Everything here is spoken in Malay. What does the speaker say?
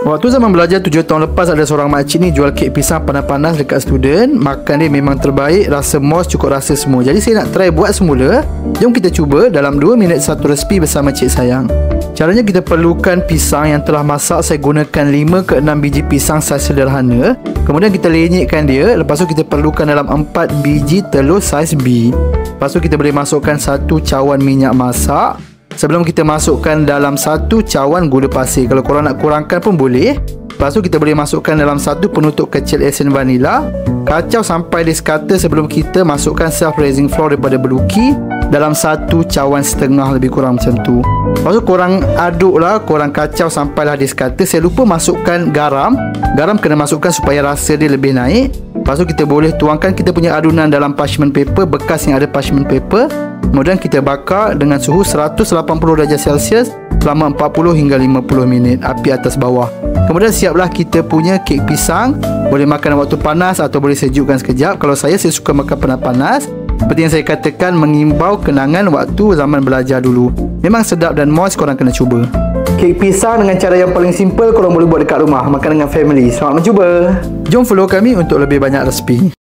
Waktu zaman belajar 7 tahun lepas ada seorang makcik ni jual kek pisang panas-panas dekat student. Makan dia memang terbaik, rasa mos cukup rasa semua. Jadi saya nak try buat semula. Jom kita cuba dalam 2 minit satu resipi bersama cik sayang. Caranya kita perlukan pisang yang telah masak Saya gunakan 5 ke 6 biji pisang saiz sederhana Kemudian kita lenyekkan dia Lepas tu kita perlukan dalam 4 biji telur saiz B Lepas tu kita boleh masukkan satu cawan minyak masak Sebelum kita masukkan dalam satu cawan gula pasir Kalau korang nak kurangkan pun boleh Lepas tu kita boleh masukkan dalam satu penutup kecil esen vanila Kacau sampai dia sekata sebelum kita masukkan self-raising flour daripada beluki Dalam satu cawan setengah lebih kurang macam tu Lepas tu korang aduk lah Korang kacau sampailah dia sekata Saya lupa masukkan garam Garam kena masukkan supaya rasa dia lebih naik Lepas tu kita boleh tuangkan kita punya adunan dalam parchment paper Bekas yang ada parchment paper Kemudian kita bakar dengan suhu 180 darjah Celsius selama 40 hingga 50 minit api atas bawah. Kemudian siaplah kita punya kek pisang. Boleh makan waktu panas atau boleh sejukkan sekejap. Kalau saya saya suka makan panas-panas. Seperti yang saya katakan mengimbau kenangan waktu zaman belajar dulu. Memang sedap dan moist korang kena cuba. Kek pisang dengan cara yang paling simple korang boleh buat dekat rumah. Makan dengan family. Selamat mencuba. Jom follow kami untuk lebih banyak resipi.